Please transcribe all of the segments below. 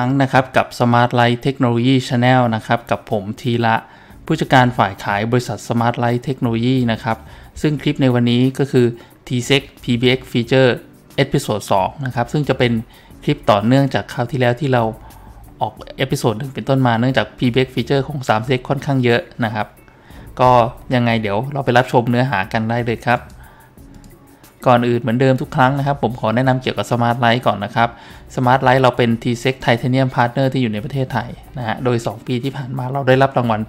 ครับนะครับกับ Smart Light Technology Channel นะครับกับผมทีละ ผู้จัดการฝ่ายขายบริษัท Smart Light Technology นะครับซึ่งคลิปในวันนี้ก็คือ 3CX PBX Feature Episode 2นะครับซึ่งจะเป็นคลิปต่อเนื่องจากคราวที่แล้วที่เราออก episode หนึ่งเป็นต้นมาเนื่องจาก PBX Feature ของ 3Sec ค่อนข้างเยอะนะครับ ก็ยังไงเดี๋ยวเราไปรับชมเนื้อหากันได้เลยครับ ก่อนอื่นเหมือนเดิมทุกครั้งนะครับ ผมขอแนะนำเกี่ยวกับ Smart Light ก่อนนะครับ Smart Light เราเป็น T-Sec Titanium Partner ที่อยู่ในประเทศไทยนะฮะโดย 2 ปีที่ผ่านมาเราได้รับรางวัล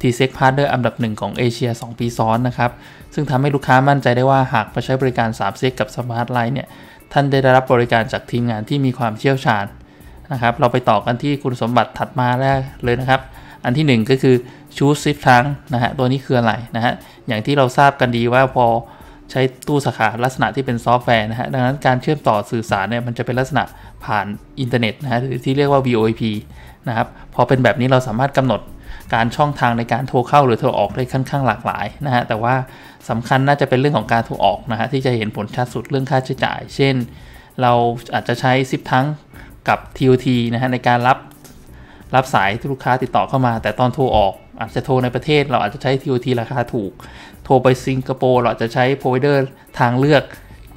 T-Sec Partner อันดับหนึ่งของเอเชีย 2 ปีซ้อนนะครับ ซึ่งทำให้ลูกค้ามั่นใจได้ว่าหากมาใช้บริการ 3Sec กับ Smart Light เนี่ยท่านได้รับบริการจากทีมงานที่มีความเชี่ยวชาญนะครับเราไปต่อกันที่คุณสมบัติถัดมาแรกเลยนะครับอันที่ 1 ก็คือ Choose Shift Trunk นะฮะตัวนี้คืออะไรนะฮะอย่างที่เราทราบกันดีว่าพอ ใช้ตู้สาขาลักษณะที่เป็นซอฟต์แวร์นะฮะดังนั้นการเชื่อมต่อสื่อสารเนี่ยมันจะเป็นลักษณะผ่านอินเทอร์เน็ตนะฮะหรือที่เรียกว่า VoIP นะครับพอเป็นแบบนี้เราสามารถกำหนดการช่องทางในการโทรเข้าหรือโทรออกได้ค่อนข้างหลากหลายนะฮะแต่ว่าสำคัญน่าจะเป็นเรื่องของการโทรออกนะฮะที่จะเห็นผลชัดสุดเรื่องค่าใช้จ่าย เช่น เราอาจจะใช้ SIP trunk กับ TOT นะฮะในการรับรับสายที่ลูกค้าติดต่อเข้ามา แต่ตอนโทรออก อาจจะโทรในประเทศเราอาจจะใช้ TOT ราคาถูก โทรไปสิงคโปร์เราอาจจะใช้ provider ทางเลือก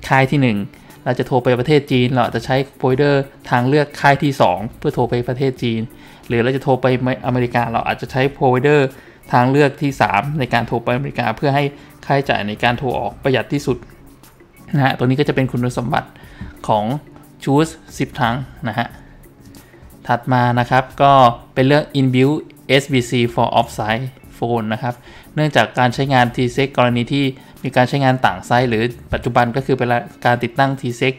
ค่ายที่ 1 เราจะโทรไปประเทศจีน เราอาจจะใช้ provider ทางเลือกค่ายที่ 2 เพื่อโทรไปประเทศจีน หรือเราจะโทรไปอเมริกา เราอาจจะใช้ provider ทางเลือกที่ 3 ในการโทรไปอเมริกา เพื่อให้ค่าใช้จ่ายในการโทรออกประหยัดที่สุดนะฮะตัวนี้ก็จะเป็นคุณสมบัติของ choose 10ทั้งนะฮะถัดมานะครับก็เป็นเรื่อง inbuilt SBC for offsite phone นะครับ เนื่องจากการใช้งาน T-Sec กรณีที่มีการใช้งานต่างไซต์ หรือปัจจุบันก็คือเป็นการติดตั้ง T-Sec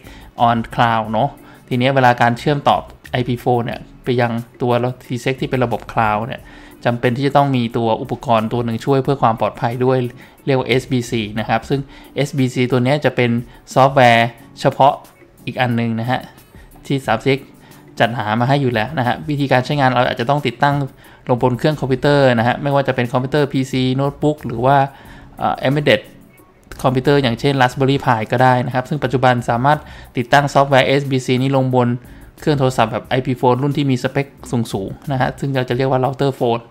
on cloud เนาะทีนี้เวลาการเชื่อมต่อ IP phone เนี่ยไปยังตัว T-Sec ที่เป็นระบบ cloud เนี่ยจำเป็นที่จะต้องมีตัวอุปกรณ์ตัวหนึ่งช่วยเพื่อความปลอดภัยด้วยเรียกว่า SBC นะครับ ซึ่ง SBC ตัวนี้จะเป็นซอฟต์แวร์เฉพาะอีกอันนึงนะฮะที่ 3Sec จัดหามาให้อยู่แล้วนะฮะวิธีการใช้งานเราอาจจะต้องติดตั้ง ลงบนเครื่องคอมพิวเตอร์นะฮะ ไม่ว่าจะเป็นคอมพิวเตอร์ PC โน้ตบุ๊กหรือว่า embedded คอมพิวเตอร์อย่างเช่น Raspberry Pi ก็ได้นะครับ ซึ่งปัจจุบันสามารถติดตั้งซอฟต์แวร์ SBC นี้ลงบนเครื่องโทรศัพท์แบบ IP phone รุ่นที่มีสเปคสูงๆนะฮะ ซึ่งเราจะเรียกว่า router phone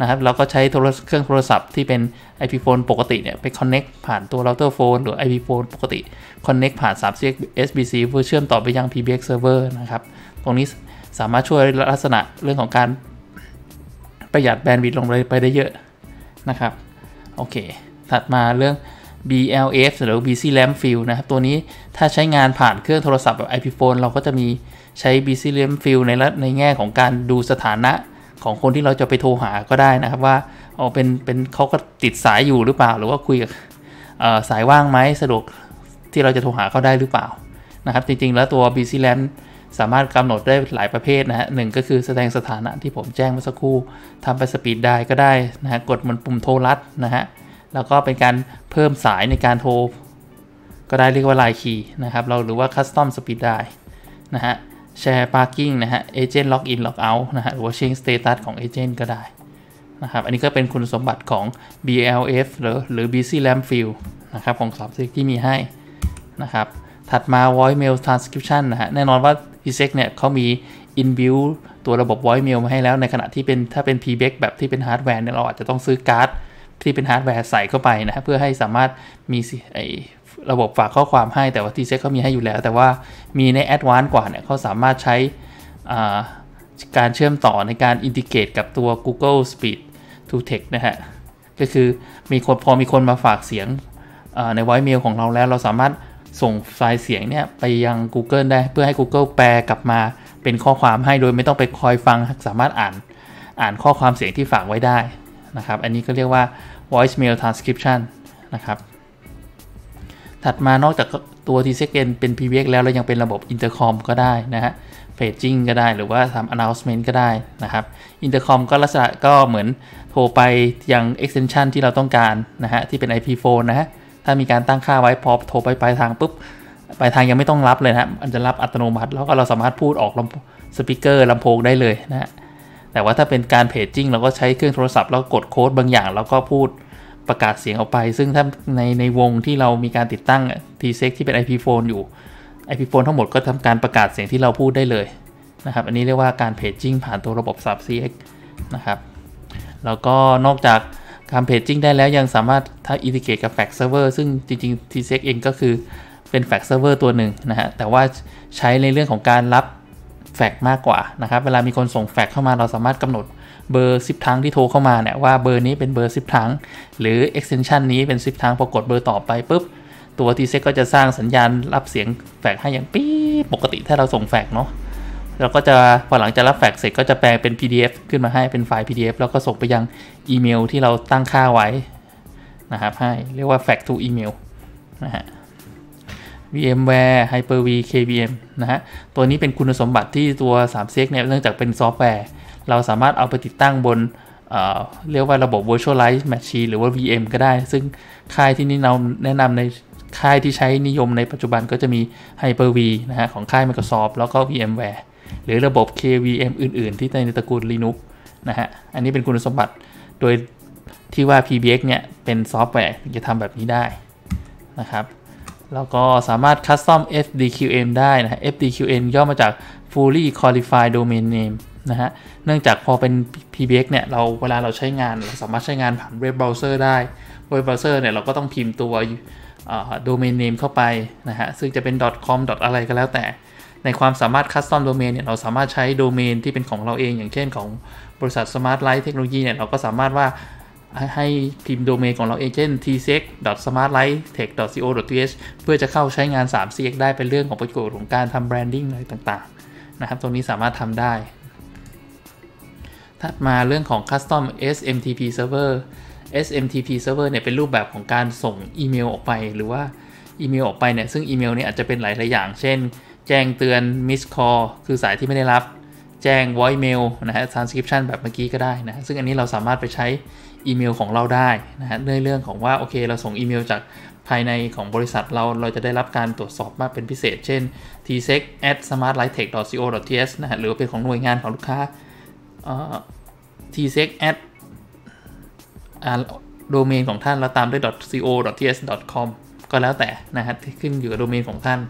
นะครับ เราก็ใช้เครื่องโทรศัพท์ที่เป็น IP phone ปกติเนี่ยไป connect ผ่านตัว router phone หรือ IP phone ปกติ connect ผ่าน3 SBC เพื่อเชื่อมต่อไปยัง PBX server นะครับ ตรงนี้สามารถช่วยลักษณะเรื่องของการ ประหยัดแบนด์วิดต์ลงไปได้เยอะนะครับ โอเค ถัดมาเรื่อง BLF หรือ BC Lamp Field นะครับ ตัวนี้ถ้าใช้งานผ่านเครื่องโทรศัพท์แบบ IP phone เราก็จะมีใช้ BC Lamp Field ในในแง่ของการดูสถานะของคนที่เราจะไปโทรหาก็ได้นะครับว่าเอาเป็นเป็นเขาก็ติดสายอยู่หรือเปล่า หรือว่าคุยกับสายว่างไหมสะดวกที่เราจะโทรหาเขาได้หรือเปล่านะครับ จริงๆ แล้วตัว Busy Lamp สามารถกำหนดได้หลายประเภทนะฮะหนึ่งก็คือแสดงสถานะที่ผมแจ้งเมื่อสักครู่ทำเป็น speed dial ก็ได้นะฮะกดมันปุ่มโทรลัดนะฮะแล้วก็เป็นการเพิ่มสายในการโทร ก็ได้เรียกว่า line key นะครับเราหรือว่า custom speed dialนะฮะ shared parking นะฮะ agent login logout นะฮะหรือว่าเช็ค status ของ agent ก็ได้นะครับอันนี้ก็เป็นคุณสมบัติของ BLF หรือหรือ Busy Lamp Field นะครับของ3CX ที่มีให้นะครับถัดมา voice mail transcription นะฮะแน่นอนว่า T-Sec เนี่ยเขามี inbuilt ตัวระบบ voice mail มาให้แล้วในขณะที่เป็นถ้าเป็น PBX แบบที่เป็นฮาร์ดแวร์เนี่ยเราอาจจะต้องซื้อการ์ดที่เป็นฮาร์ดแวร์ใส่เข้าไปนะฮะเพื่อให้สามารถมีไอระบบฝากข้อความให้แต่ว่า T-Sec เขามีให้อยู่แล้ว แต่ว่ามีใน Advanced กว่าเนี่ยเขาสามารถใช้การเชื่อมต่อในการอินทิเกตกับตัว Google Speed to Text นะฮะ ก็คือมีคนพอมีคนมาฝากเสียงใน voice mail ของเราแล้ว เราสามารถ ส่งไฟล์เสียงเนี่ยไปยัง Google ได้เพื่อให้ Google แปลกลับมาเป็นข้อความให้โดยไม่ต้องไปคอยฟังสามารถอ่านอ่านข้อความเสียงที่ฝากไว้ได้นะครับ อันนี้ก็เรียกว่า voice mail transcription นะครับ ถัดมานอกจากตัว T-Sec เป็น PBX แล้วเรายังเป็นระบบ Intercom ก็ได้นะฮะ Paging ก็ได้หรือว่าทำ announcement ก็ได้นะครับ Intercom ก็ลักษณะก็เหมือนโทรไปยัง extension ที่เราต้องการนะฮะที่เป็น IP phone นะฮะ ถ้ามีการตั้งค่าไว้พอโทรไปปลายทางปุ๊บปลายทางยังไม่ต้องรับเลยนะมันจะรับอัตโนมัติ แล้วก็เราสามารถพูดออกลำสปีกเกอร์ลำโพงได้เลยนะแต่ว่าถ้าเป็นการ paging เราก็ใช้เครื่องโทรศัพท์แล้วกดโค้ดบางอย่าง แล้วก็พูดประกาศเสียงออกไป ซึ่งถ้าในในวงที่เรามีการติดตั้ง t s e c ที่เป็น IP phone อยู่ IP phone ทั้งหมดก็ทำการประกาศเสียงที่เราพูดได้เลยนะครับ อันนี้เรียกว่าการ paging ผ่านตัวระบบ 3CX นะครับ แล้วก็นอกจาก การ paging ได้แล้วยังสามารถถ้า integrate กับ fax server ซึ่งจริงๆ 3CX เองก็คือเป็น fax server ตัวหนึ่งนะฮะ แต่ว่าใช้ในเรื่องของการรับแฟกมากกว่านะครับ เวลามีคนส่งแฟกเข้ามาเราสามารถกำหนดเบอร์ SIP trunk ที่โทรเข้ามาเนี่ยว่าเบอร์นี้เป็นเบอร์ SIP trunk หรือ extension นี้เป็น SIP trunk พอกดเบอร์ต่อไปปุ๊บ ตัว 3CX ก็จะสร้างสัญญาณรับเสียงแฟกให้อย่างปี๊ปกติถ้าเราส่งแฟกเนาะ เราก็จะพอหลังจากรับแฟกเสร็จก็จะแปลเป็น PDF ขึ้นมาให้เป็นไฟล์ PDF แล้วก็ส่งไปยังอีเมลที่เราตั้งค่าไว้นะครับให้เรียกว่า fax to email นะฮะ VMware Hyper-V KVM นะฮะ ตัวนี้เป็นคุณสมบัติที่ตัว 3CX เนี่ย เนื่องจากเป็นซอฟต์แวร์ เราสามารถเอาไปติดตั้งบนเเรียกว่าระบบ Virtualized Machine หรือว่า VM ก็ได้ ซึ่งค่ายที่นี่เราแนะนำในค่ายที่ใช้นิยมในปัจจุบันก็จะมี Hyper-V นะฮะ ของค่าย Microsoft แล้วก็ VMware หรือระบบ KVM อื่น ๆ ที่ในตระกูล Linux นะฮะ อันนี้เป็นคุณสมบัติโดยที่ว่า PBX เนี่ย เป็นซอฟต์แวร์จะทำแบบนี้ได้นะครับ แล้วก็สามารถ custom FDQN ได้นะ FDQN ย่อมาจาก fully qualified domain name นะฮะ เนื่องจากพอเป็น PBX เนี่ย เราเวลาเราใช้งาน เราสามารถใช้งานผ่านเว็บเบราว์เซอร์ได้ เว็บเบราว์เซอร์เนี่ย เราก็ต้องพิมพ์ตัว domain name เข้าไปนะฮะ ซึ่งจะเป็น .com อะไรก็แล้วแต่ ในความสามารถ custom domain เนี่ยเราสามารถใช้โดเมนที่เป็นของเราเอง อย่างเช่นของบริษัท Smart Light Technology เนี่ยเราก็สามารถว่าให้พิมพ์โดเมนของเราเองเช่น tsec.smartlighttech.co.th เพื่อจะเข้าใช้งาน 3cx ได้เป็นเรื่องของประโยชน์ของการทำแบรนดิ้งอะไรต่างๆ นะครับ ตรงนี้สามารถทำได้ ถัดมาเรื่องของ Custom SMTP Server SMTP Server เนี่ยเป็นรูปแบบของการส่งอีเมลออกไป หรือว่าอีเมลออกไปเนี่ยซึ่งอีเมลเนี่ยอาจจะเป็นหลายๆอย่าง เช่น แจ้งเตือน miss call คือสายที่ไม่ได้รับ แจ้ง voice mail นะฮะ transcription แบบเมื่อกี้ก็ได้นะ ซึ่งอันนี้เราสามารถไปใช้อีเมลของเราได้นะฮะในเรื่องของว่าโอเคเราส่งอีเมลจากภายในของบริษัทเราเราจะได้รับการตรวจสอบมากเป็นพิเศษ เช่น tsec at smartlighttech.co.th นะฮะหรือเป็นของหน่วยงานของลูกค้า tsec at โดเมนของท่านแล้วตามด้วย .co.th.com ก็แล้วแต่นะฮะขึ้นอยู่กับโดเมนของท่าน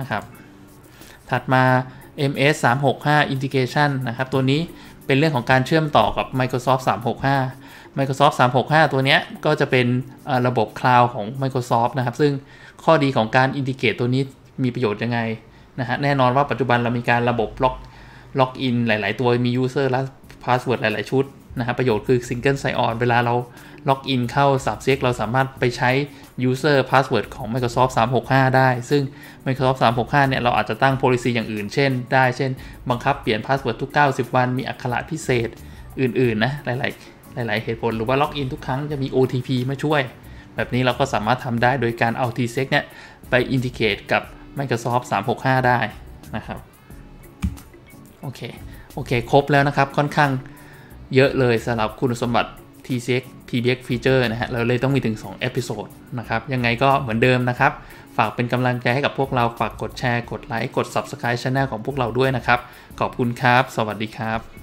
นะครับ ถัดมา MS 365 integration นะครับ ตัวนี้เป็นเรื่องของการเชื่อมต่อกับ Microsoft 365 Microsoft 365 ตัวนี้ก็จะเป็นระบบคลาวด์ของ Microsoft นะครับ ซึ่งข้อดีของการ integrate ตัวนี้มีประโยชน์ยังไงนะฮะ แน่นอนว่าปัจจุบันเรามีการระบบล็อก login หลาย ๆ ตัวมี User และ Password หลาย ๆ ชุด นะฮะประโยชน์คือ Single Sign On เวลาเราล็อกอินเข้า Subject เราสามารถไปใช้ User Password ของ Microsoft 365 ได้ ซึ่ง Microsoft 365 เนี่ย เราอาจจะตั้ง policy อย่างอื่น เช่น ได้เช่น บังคับเปลี่ยน Password ทุก 90 วัน มีอักขระพิเศษอื่น ๆ นะ หลาย ๆ หลาย ๆ เหตุผล หรือว่าล็อกอินทุกครั้งจะมี OTP มาช่วย แบบนี้เราก็สามารถทำได้โดยการเอา TSEC เนี่ย ไป integrate กับ Microsoft 365 ได้นะครับ โอเค โอเค ครบแล้วนะครับ ค่อนข้าง เยอะเลยสำหรับคุณสมบัติ TCX PBX Feature นะฮะ เราเลยต้องมีถึง2เอพิโซดนะครับ ยังไงก็เหมือนเดิมนะครับ ฝากเป็นกำลังใจให้กับพวกเราฝากกดแชร์ กดไลค์ กด Subscribe Channel ของพวกเราด้วยนะครับ ขอบคุณครับ สวัสดีครับ